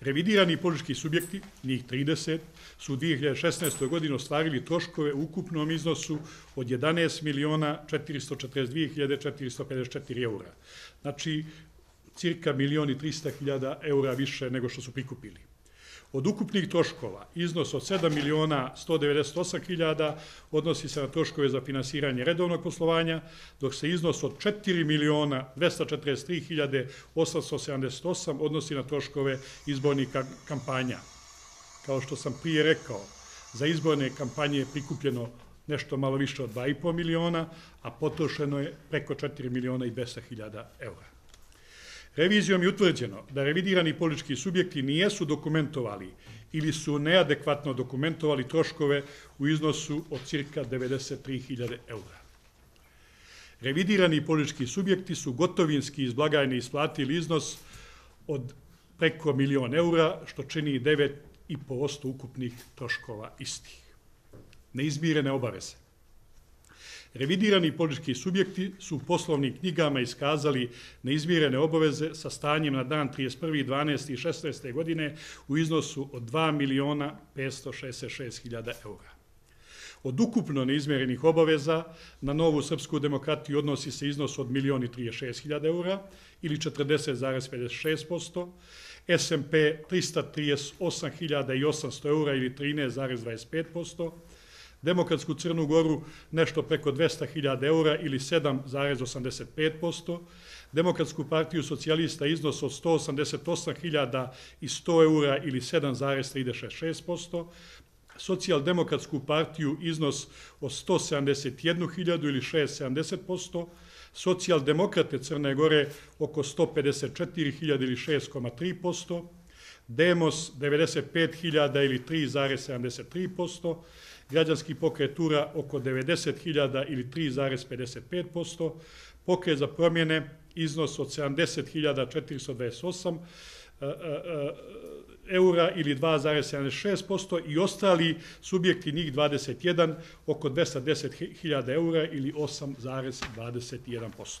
Revidirani politički subjekti, njih 30, su u 2016. godinu ostvarili troškove u ukupnom iznosu od 11 miliona 442.454 eura. Znači, cirka milioni 300 hiljada eura više nego što su prikupili. Od ukupnih troškova, iznos od 7 miliona 198 hiljada odnosi se na troškove za finansiranje redovnog poslovanja, dok se iznos od 4 miliona 243 hiljade 878 odnosi na troškove izbornih kampanja. Kao što sam prije rekao, za izborne kampanje je prikupljeno nešto malo više od 2,5 miliona, a potrošeno je preko 4 miliona i 200 hiljada eura. Revizijom je utvrđeno da revidirani politički subjekti nijesu dokumentovali ili su neadekvatno dokumentovali troškove u iznosu od cirka 93.000 eura. Revidirani politički subjekti su gotovinski iz blagajne isplatili iznos od preko milion eura, što čini 9,5% ukupnih troškova istih. Neizmirene obaveze. Revidirani politički subjekti su u poslovnim knjigama iskazali neizmirene obaveze sa stanjem na dan 31.12.16. godine u iznosu od 2 miliona 566 hiljada eura. Od ukupno neizmjerenih obaveza na novu srpsku demokratiju odnosi se iznos od 1.036.000 eura ili 40,56%, SMP 338.800 eura ili 13,25%, Demokratsku Crnu Goru nešto preko 200.000 eura ili 7,85%, Demokratsku partiju socijalista iznos od 188.000 i 100 eura ili 7,36%, Socijaldemokratsku partiju iznos od 171.000 ili 6,70%, Socijaldemokrate Crne Gore oko 154.000 ili 6,3%, Demos 95.000 ili 3,73%, građanski pokret Tura oko 90.000 ili 3,55%, pokret za promjene iznos od 70.428 e, e, e, eura ili 2,76% i ostali subjekti njih 21 oko 210.000 eura ili 8,21%.